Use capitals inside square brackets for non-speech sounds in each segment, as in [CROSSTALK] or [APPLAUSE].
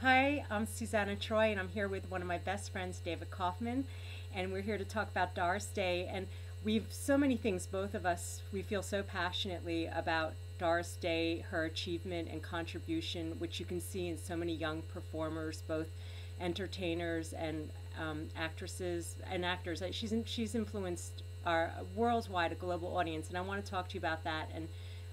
Hi, I'm Suzannah Troy, and I'm here with one of my best friends, David Kaufman, and we're here to talk about Doris Day. And we've so many things, both of us, we feel so passionately about Doris Day, her achievement and contribution, which you can see in so many young performers, both entertainers and um, actresses and actors. She's she's influenced our worldwide, a global audience, and I want to talk to you about that and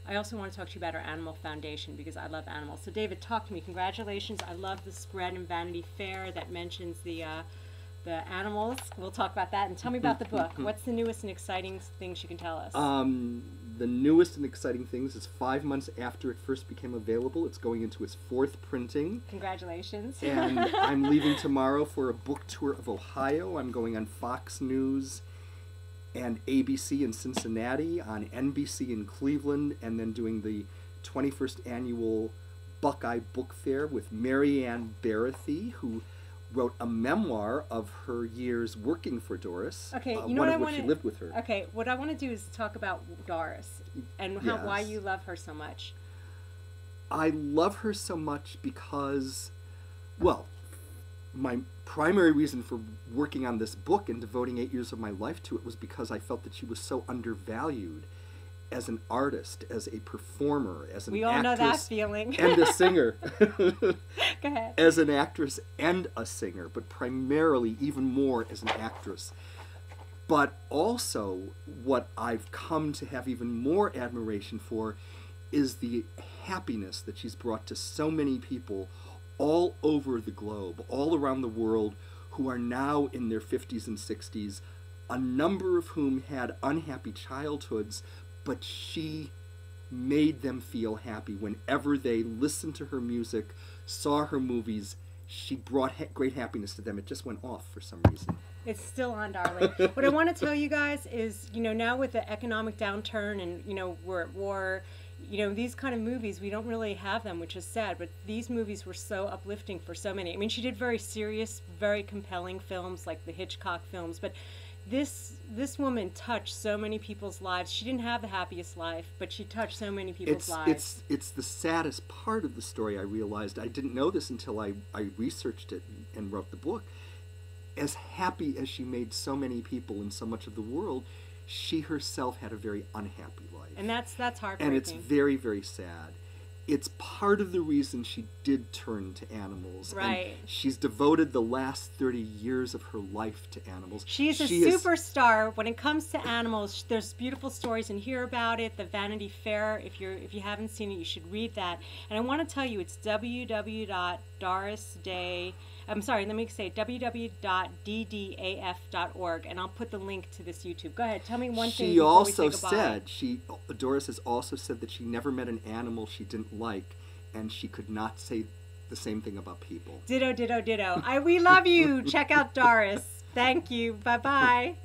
I also want to talk to you about our animal foundation because I love animals. So David, talk to me. Congratulations. I love the spread in Vanity Fair that mentions the uh, the animals. We'll talk about that. And tell me about the book. [LAUGHS] What's the newest and exciting things you can tell us? Um, the newest and exciting things is five months after it first became available. It's going into its fourth printing. Congratulations. and [LAUGHS] I'm leaving tomorrow for a book tour of Ohio. I'm going on Fox News and ABC in Cincinnati, on NBC in Cleveland, and then doing the 21st annual Buckeye Book Fair with Marianne Barothy, who wrote a memoir of her years working for Doris. Okay, uh, you know one what of I want she lived with her. Okay, what I want to do is talk about Doris and how, why you love her so much. I love her so much because, well, my primary reason for working on this book and devoting eight years of my life to it was because I felt that she was so undervalued as an artist, as a performer, as an We all know that feeling. and a singer. [LAUGHS] Go ahead. as an actress and a singer, but primarily even more as an actress. But also, what I've come to have even more admiration for is the happiness that she's brought to so many people all over the globe, all around the world, who are now in their 50s and 60s, a number of whom had unhappy childhoods, but she made them feel happy whenever they listened to her music, saw her movies. She brought ha- great happiness to them. It just went off for some reason. It's still on, darling. what I want to tell you guys is, you know, now with the economic downturn and, you know, we're at war, you know, these kind of movies, we don't really have them, which is sad, but these movies were so uplifting for so many. I mean, she did very serious, very compelling films like the Hitchcock films, but this this woman touched so many people's lives. She didn't have the happiest life, but she touched so many people's It's lives. it's it's the saddest part of the story. I realized I didn't know this until I I researched it and wrote the book. As happy as she made so many people in so much of the world, she herself had a very unhappy life. and that's that's heartbreaking. and it's very very sad it's part of the reason she did turn to animals and Right. she's devoted the last 30 years of her life to animals She's a She is- superstar when it comes to animals. There's beautiful stories and hear about it. The Vanity Fair. If you're if you haven't seen it, you should read that. And I want to tell you, it's www.dorisday. I'm sorry. Let me say www.ddaf.org, and I'll put the link to this YouTube. Go ahead. Tell me one thing. she also said she doris has also said that she never met an animal she didn't like and she could not say the same thing about people Ditto, ditto, ditto. I we love you. [LAUGHS] Check out Doris. Thank you. Bye bye.